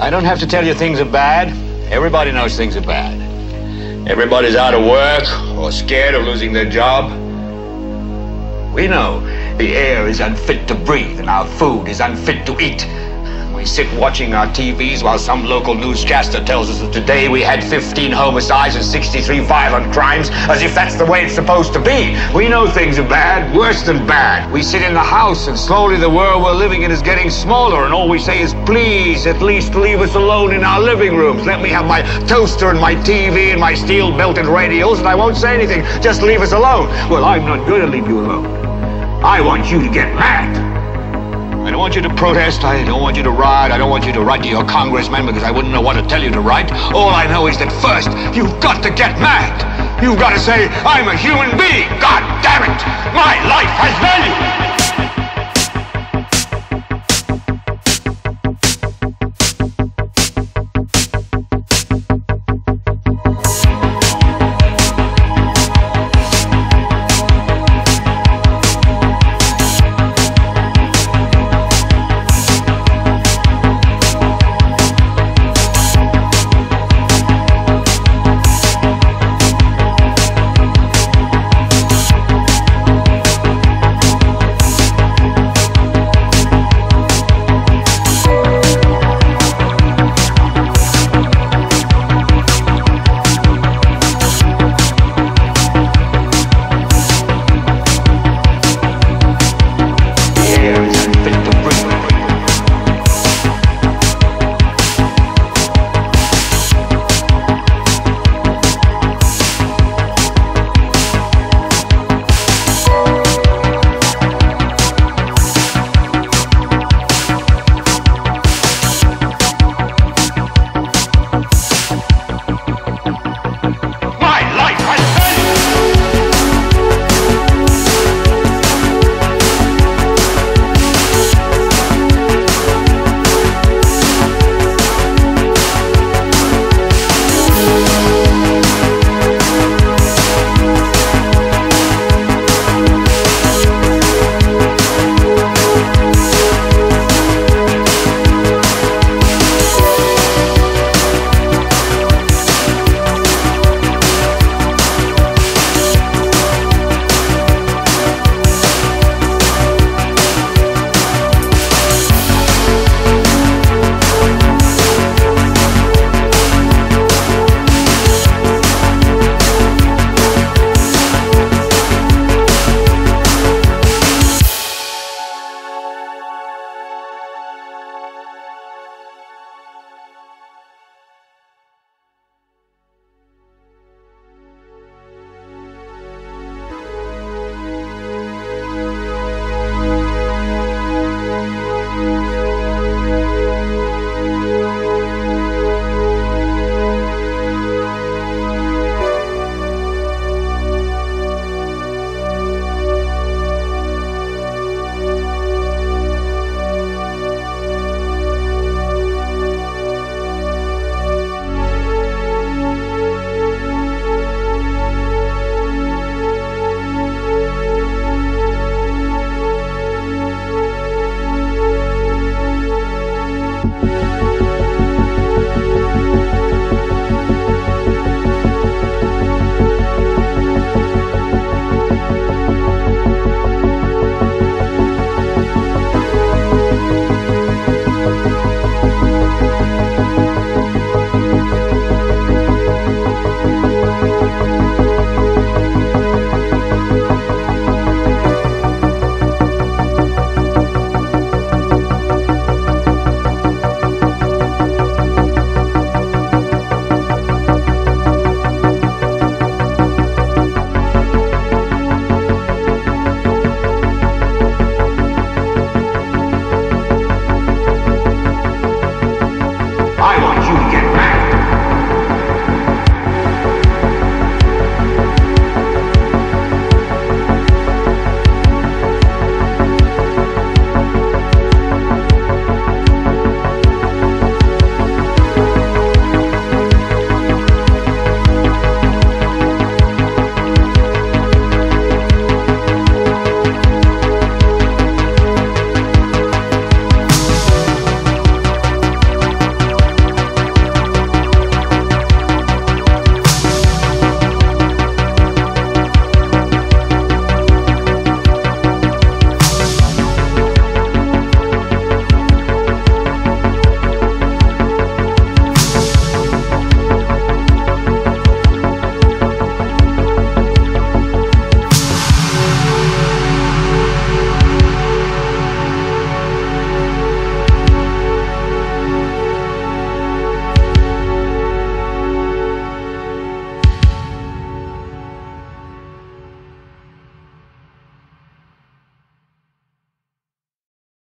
I don't have to tell you things are bad. Everybody knows things are bad. Everybody's out of work or scared of losing their job. We know the air is unfit to breathe and our food is unfit to eat. We sit watching our TVs while some local newscaster tells us that today we had 15 homicides and 63 violent crimes, as if that's the way it's supposed to be. We know things are bad, worse than bad. We sit in the house and slowly the world we're living in is getting smaller and all we say is, please, at least leave us alone in our living rooms. Let me have my toaster and my TV and my steel-belted radials and I won't say anything. Just leave us alone. Well, I'm not going to leave you alone. I want you to get mad. I don't want you to protest. I don't want you to riot. I don't want you to write to your congressman because I wouldn't know what to tell you to write. All I know is that first, you've got to get mad. You've got to say, I'm a human being. God damn it. My life has value.